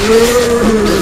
Yeah.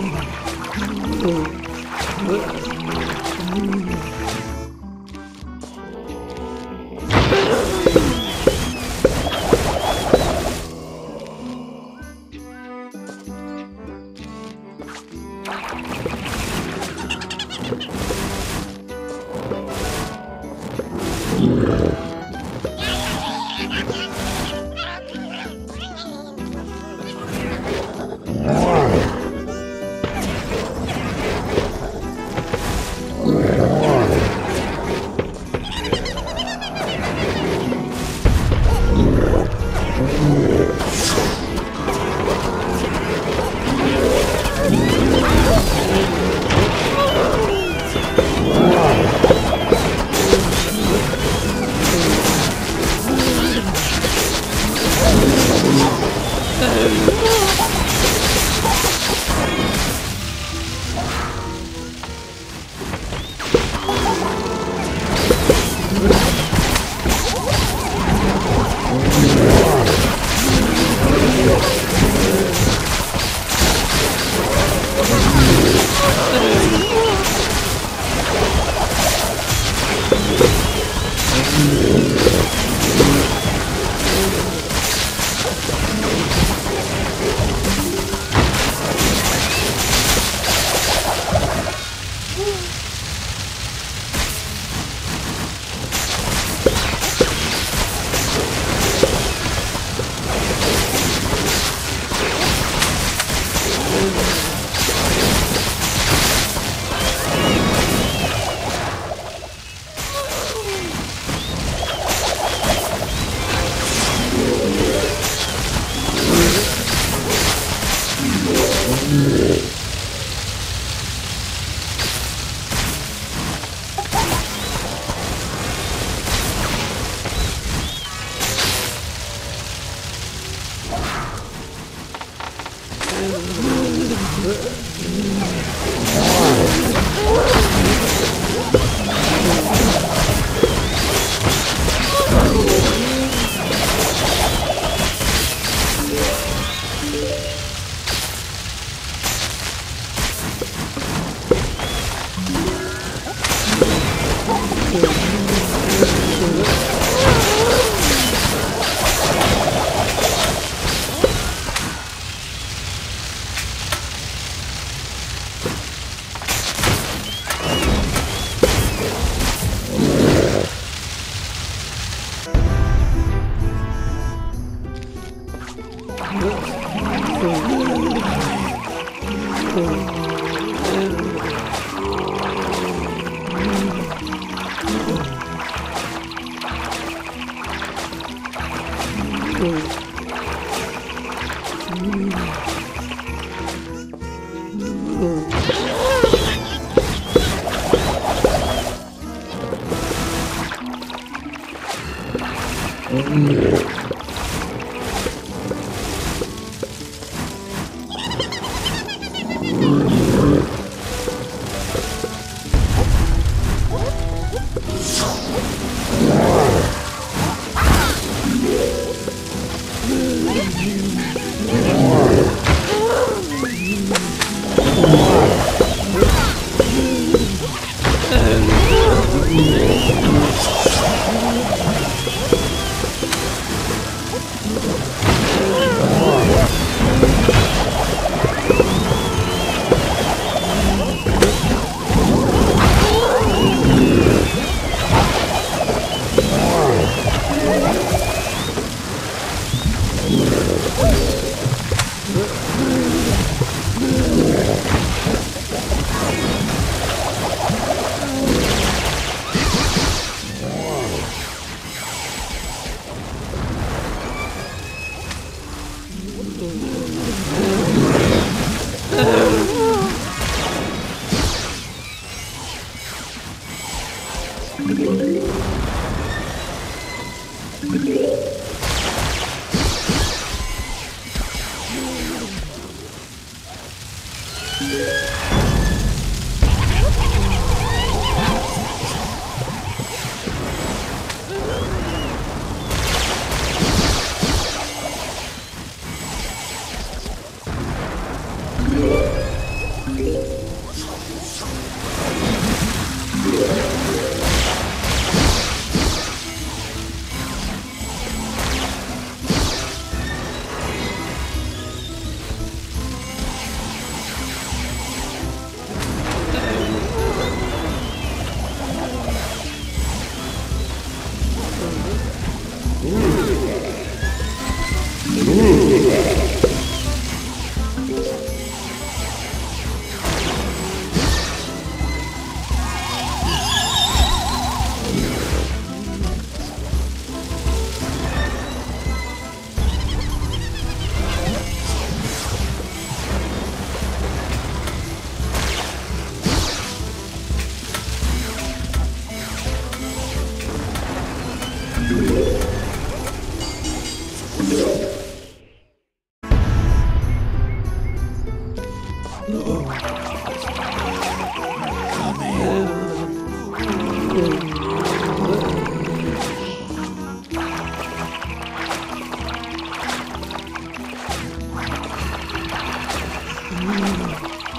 Mann. Thank you. Música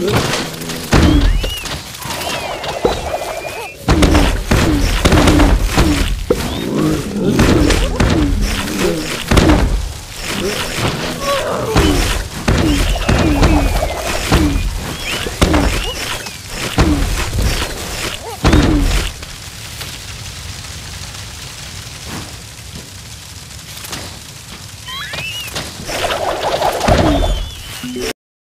Ugh.